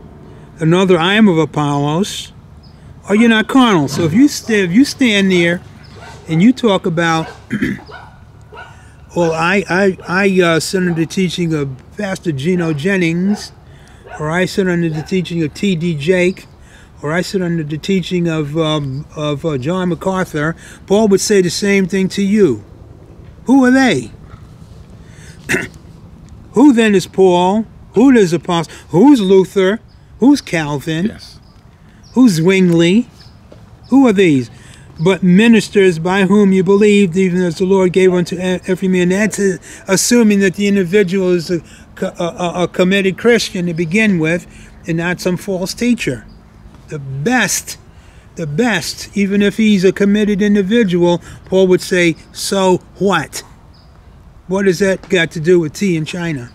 another, I am of Apollos, are you not carnal? So if you, st- if you stand there and you talk about, well, I, I, I uh, sit under the teaching of Pastor Gino Jennings, or I sit under the teaching of T.D. Jakes, or I sit under the teaching of, um, of uh, John MacArthur, Paul would say the same thing to you. Who are they? Who then is Paul? Who is Apostle? Who's Luther? Who's Calvin? Yes. Who's Zwingli? Who are these? But ministers by whom you believed, even as the Lord gave unto every man. That's assuming that the individual is a, a- a committed Christian to begin with, and not some false teacher. The best, the best, even if he's a committed individual, Paul would say, so what? What has that got to do with tea in China?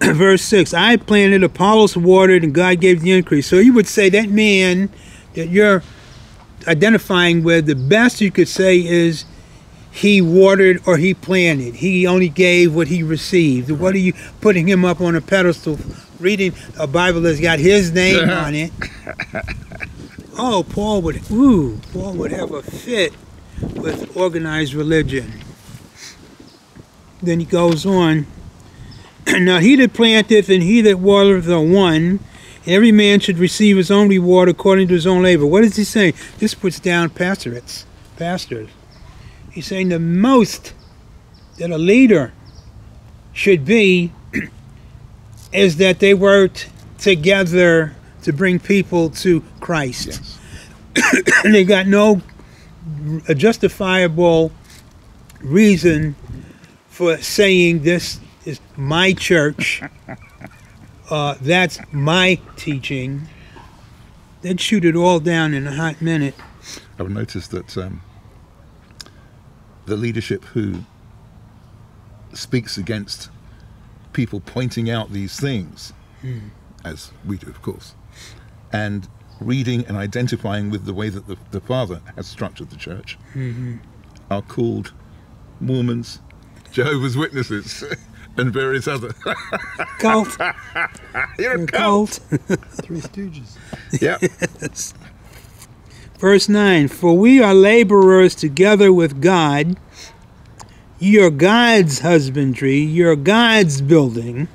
Verse 6 I planted, Apollos watered, and God gave the increase. So you would say that man that you're identifying with, the best you could say is he watered or he planted. He only gave what he received. What are you putting him up on a pedestal, reading a Bible that's got his name on it? Oh, Paul would, ooh, Paul would have a fit with organized religion. Then he goes on. now he that planteth and he that watereth are one. Every man should receive his own reward according to his own labor. What is he saying? This puts down pastorates, pastors. He's saying the most that a leader should be is that they worked together to bring people to Christ. Yes. And they got no justifiable reason for saying this is my church. Uh, that's my teaching. They'd shoot it all down in a hot minute. I've noticed that um, the leadership who speaks against people pointing out these things, hmm. as we do, of course, and reading and identifying with the way that the, the Father has structured the church, mm-hmm. are called Mormons, Jehovah's Witnesses, and various other. Cult, You're a cult. Three Stooges. Yeah. Verse 9 For we are laborers together with God. Are God's husbandry, are God's building.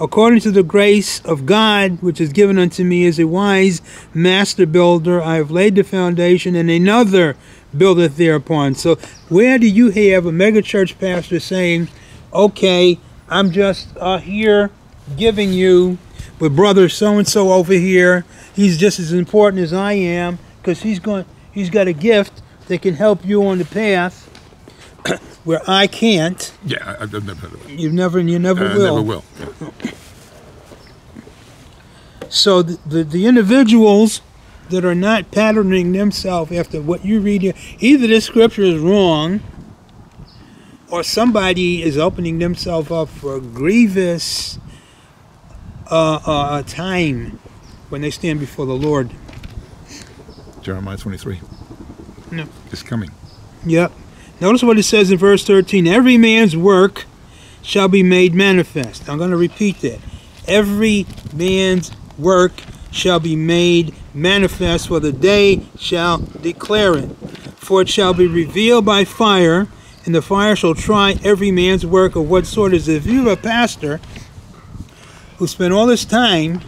According to the grace of God, which is given unto me as a wise master builder, I have laid the foundation, and another buildeth thereupon. So, where do you have a megachurch pastor saying, okay, I'm just uh, here giving you, but brother so and so over here, he's just as important as I am because he's going, he's got a gift that can help you on the path where I can't. Yeah, I've never heard of it. You never, and you never Uh, will. Never will. Yeah. So the, the, the individuals that are not patterning themselves after what you read here, either this scripture is wrong or somebody is opening themselves up for a grievous uh, uh, time when they stand before the Lord. Jeremiah 23 No. It's coming. Yep. Notice what it says in verse 13 Every man's work shall be made manifest. I'm going to repeat that. Every man's work shall be made manifest, for the day shall declare it. For it shall be revealed by fire, and the fire shall try every man's work of what sort is. it. If you have a pastor who spent all this time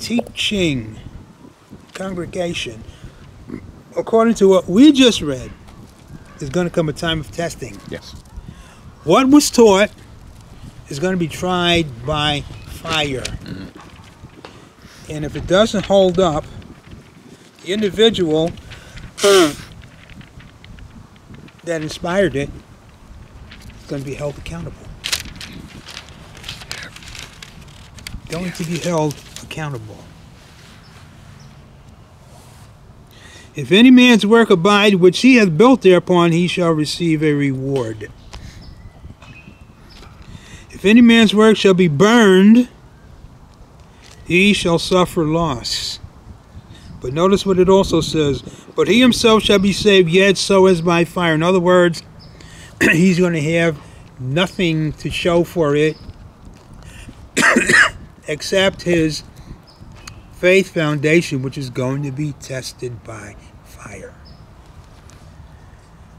teaching congregation according to what we just read, there's going to come a time of testing. Yes. What was taught is going to be tried by fire. Mm-hmm. And if it doesn't hold up, the individual that inspired it is going to be held accountable. Going to be held accountable. If any man's work abide which he hath built thereupon, he shall receive a reward. If any man's work shall be burned, he shall suffer loss. But notice what it also says. But he himself shall be saved, yet so as by fire. In other words, he's going to have nothing to show for it except his faith foundation, which is going to be tested by fire.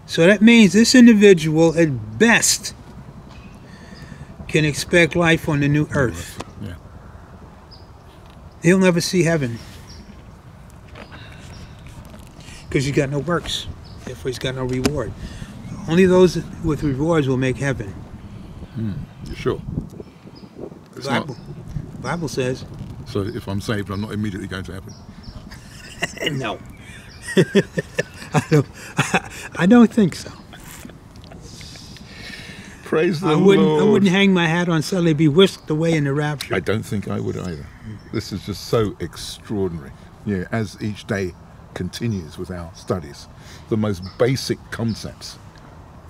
So that means this individual, at best, can expect life on the new earth. Yeah. He'll never see heaven. Because he's got no works. Therefore, he's got no reward. Only those with rewards will make heaven. Hmm, you sure? The It's not- Bible, Bible says, so if I'm saved, I'm not immediately going to heaven. no. I, don't, I don't think so. Praise the I wouldn't, Lord. I wouldn't hang my hat on suddenly be whisked away in the rapture. I don't think I would either. This is just so extraordinary. Yeah, as each day continues with our studies, the most basic concepts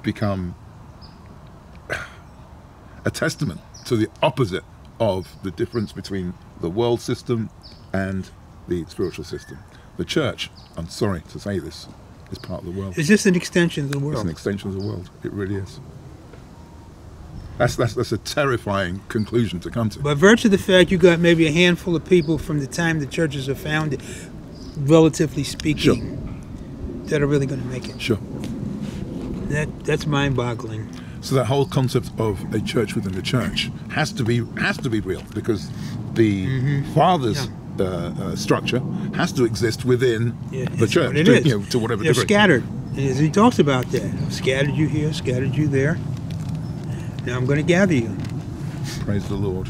become a testament to the opposite of the difference between the world system and the spiritual system. The church, I'm sorry to say this, is part of the world. It's just an extension of the world? It's an extension of the world. It really is. That's, that's, that's a terrifying conclusion to come to. By virtue of the fact you got maybe a handful of people from the time the churches are founded, relatively speaking, that are really going to make it. Sure. That that's mind-boggling. So that whole concept of a church within a church has to be has to be real because the father's uh, uh, structure has to exist within Yeah, the church to, is. you know, to whatever They're degree. scattered, as he talks about that. I've scattered you here, scattered you there. Now I'm going to gather you. Praise the Lord.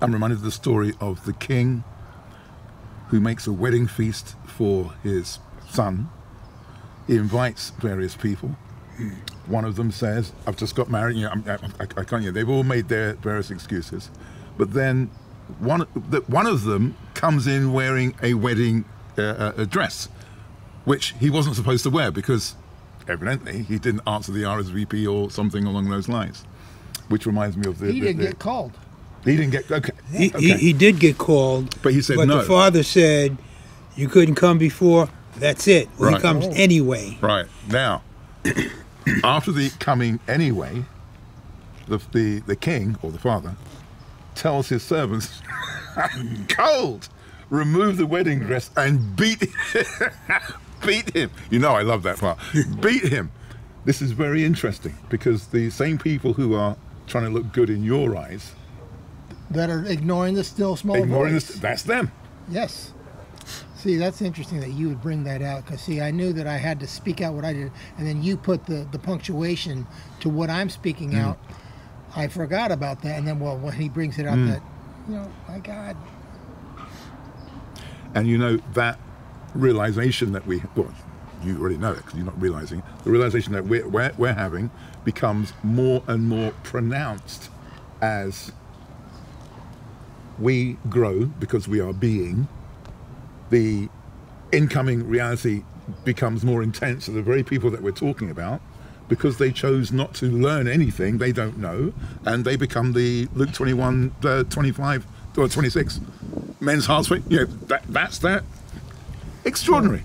I'm reminded of the story of the king who makes a wedding feast for his son. He invites various people. One of them says, "I've just got married. You know, I'm, I, I, I can't." You know, they've all made their various excuses, but then one the, one of them comes in wearing a wedding uh, uh, a dress, which he wasn't supposed to wear because evidently he didn't answer the RSVP or something along those lines. Which reminds me of the. He the- didn't the- get called. He didn't get okay. He, okay. he, he did get called, but he said but no. the father said, "You couldn't come before. That's it. Well, Right. He comes Oh. anyway." Right now, after the coming anyway, the, the the king or the father tells his servants, "Cold, remove the wedding dress and beat beat him." You know, I love that part. beat him. This is very interesting because the same people who are trying to look good in your eyes, That are ignoring the still small ignoring voice. this, that's them. Yes. See, that's interesting that you would bring that out because, see, I knew that I had to speak out what I did, and then you put the, the punctuation to what I'm speaking Mm. out. I forgot about that, and then, well, when he brings it out, Mm. that, you know, my God, And you know that realization that we, well, you already know it because you're not realizing. The realization that we're, we're, we're having becomes more and more pronounced as we grow because we are being. The incoming reality becomes more intense. So the very people that we're talking about, because they chose not to learn anything they don't know, and they become the Luke 21, uh, 25, or 26 men's hearts. You know, that, that's that. Extraordinary.